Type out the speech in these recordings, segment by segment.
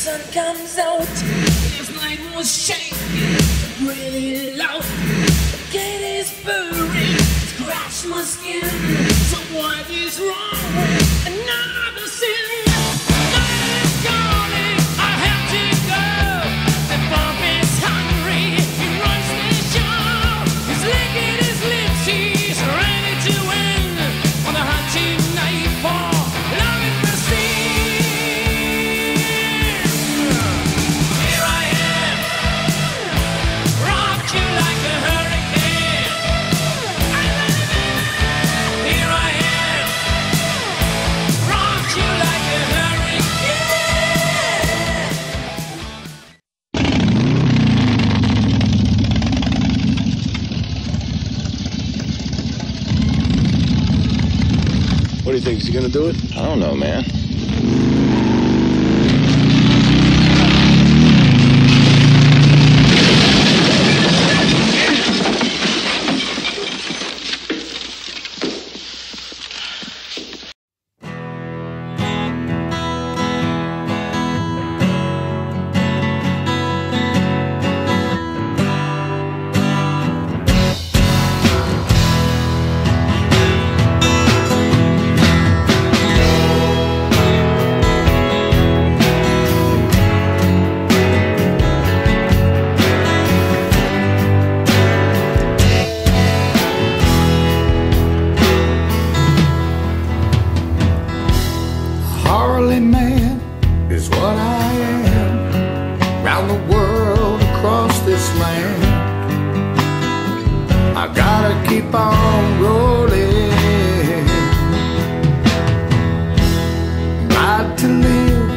sun comes out. His night was shaking really loud. The gate is burning, scratch my skin. Someone is wrong, another sin. you gonna do it? I don't know, man. this land. I gotta keep on rolling. not to live,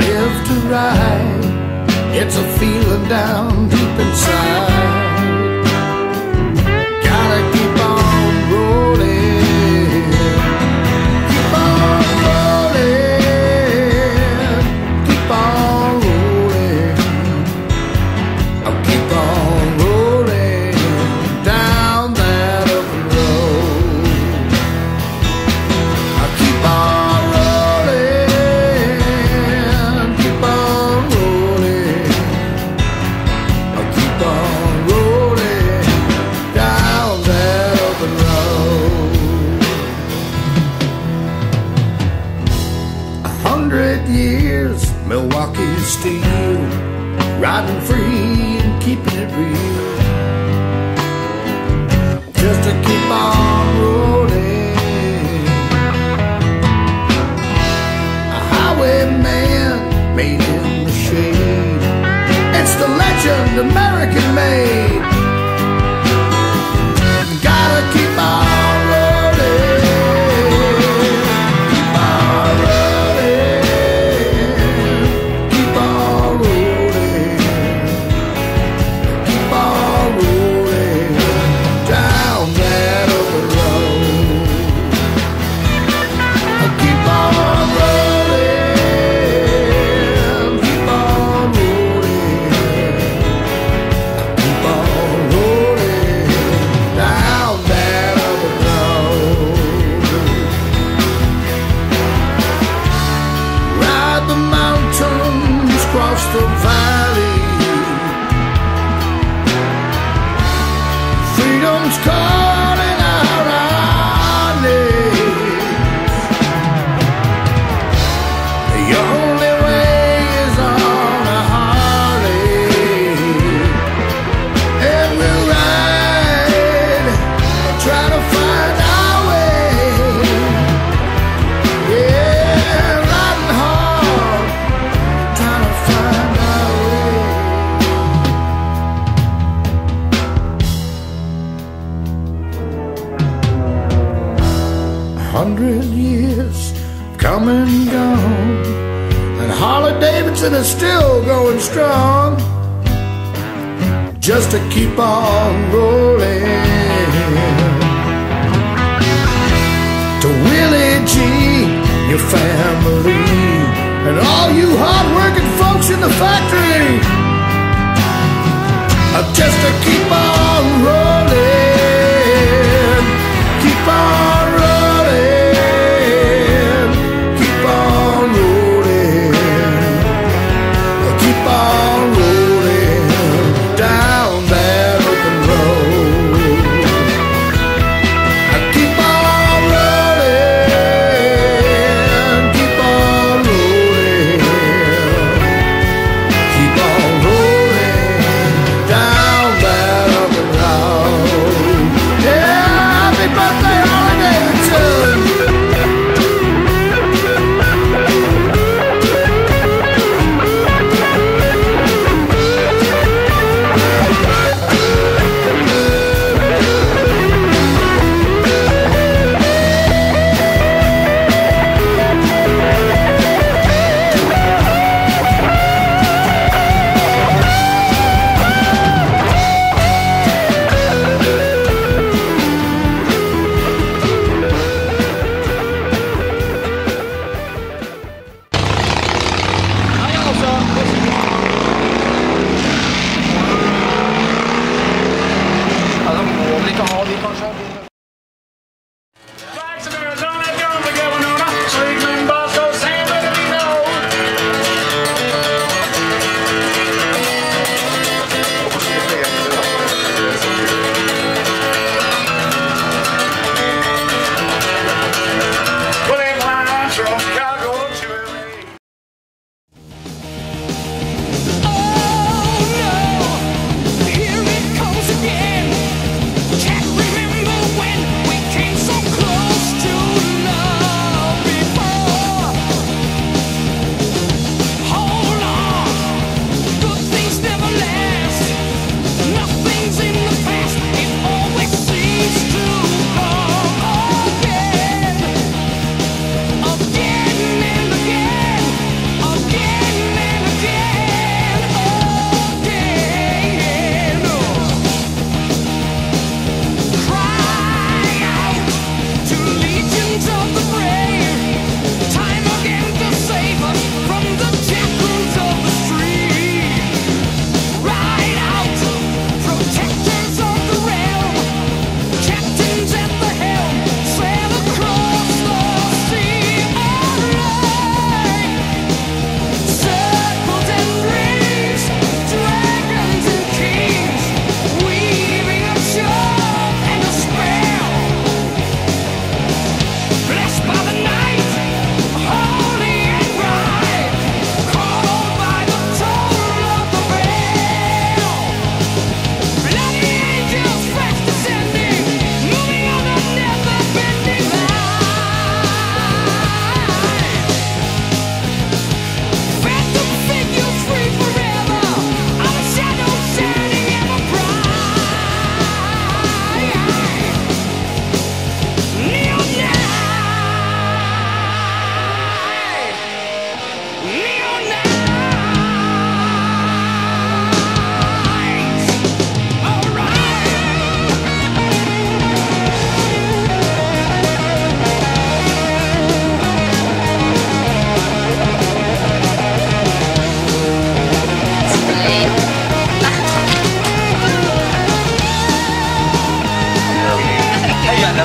live to ride. It's a feeling down deep inside. American made. hundred years come and gone. And Harley Davidson is still going strong just to keep on rolling. To Willie G, your family, and all you hardworking folks in the factory, just to keep on rolling.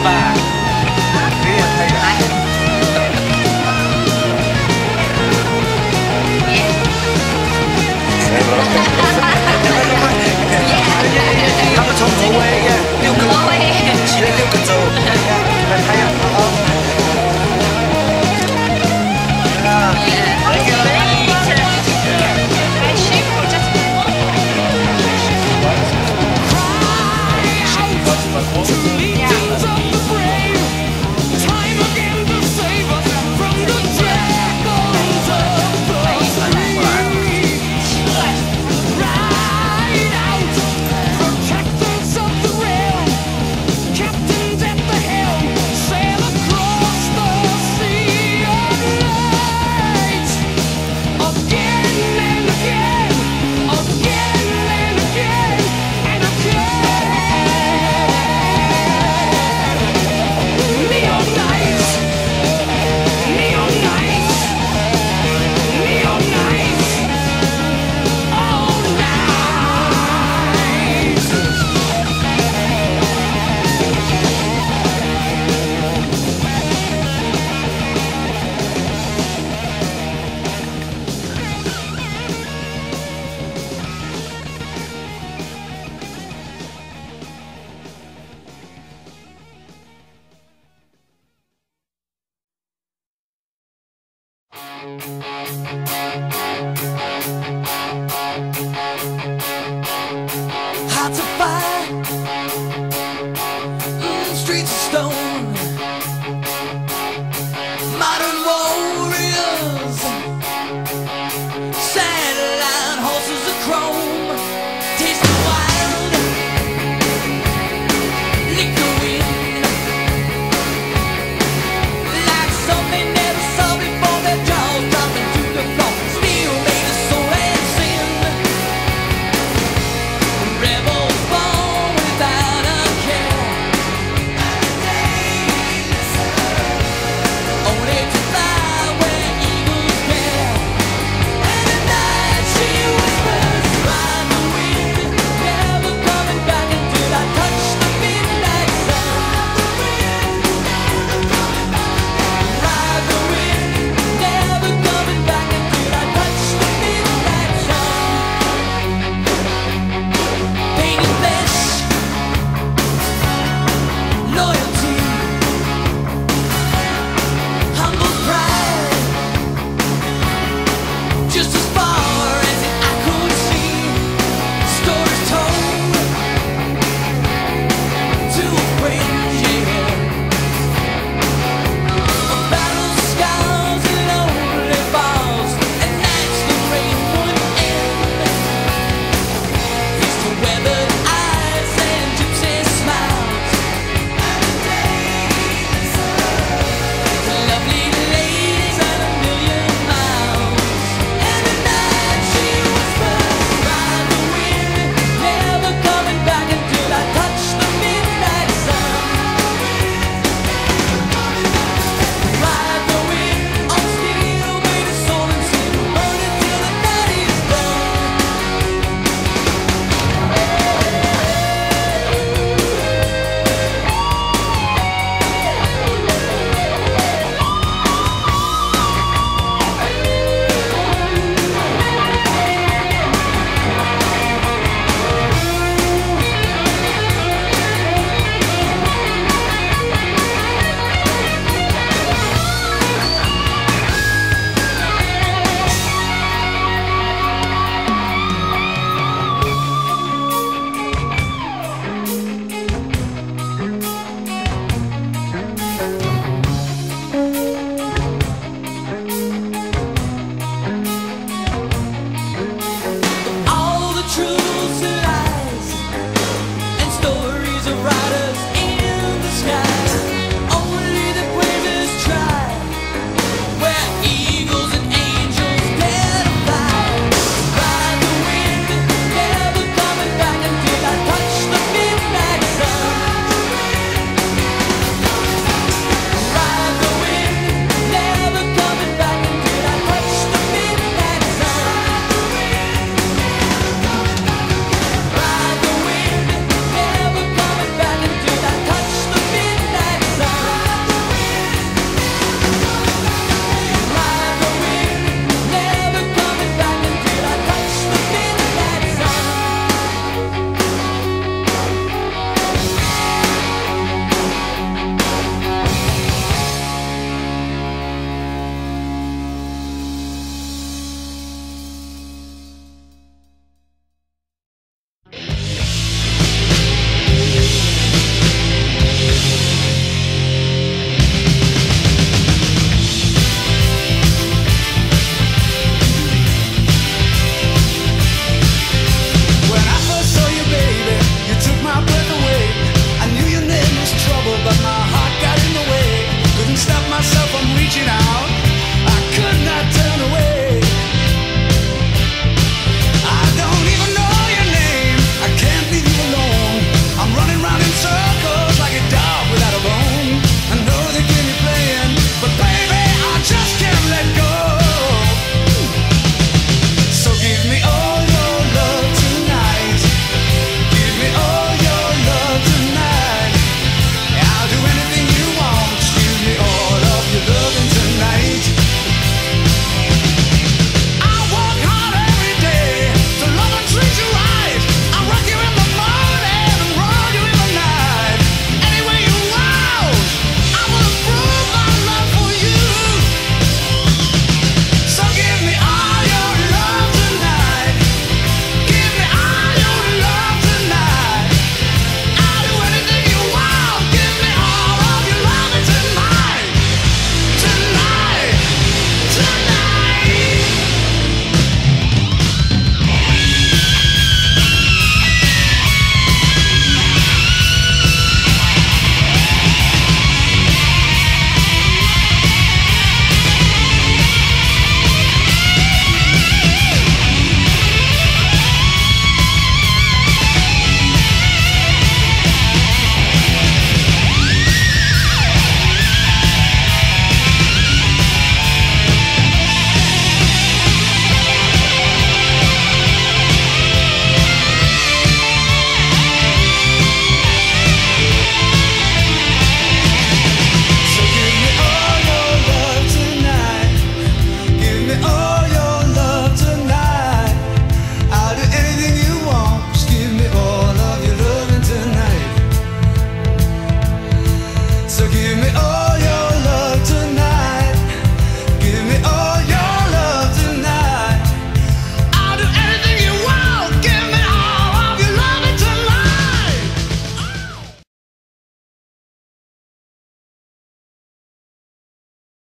Back.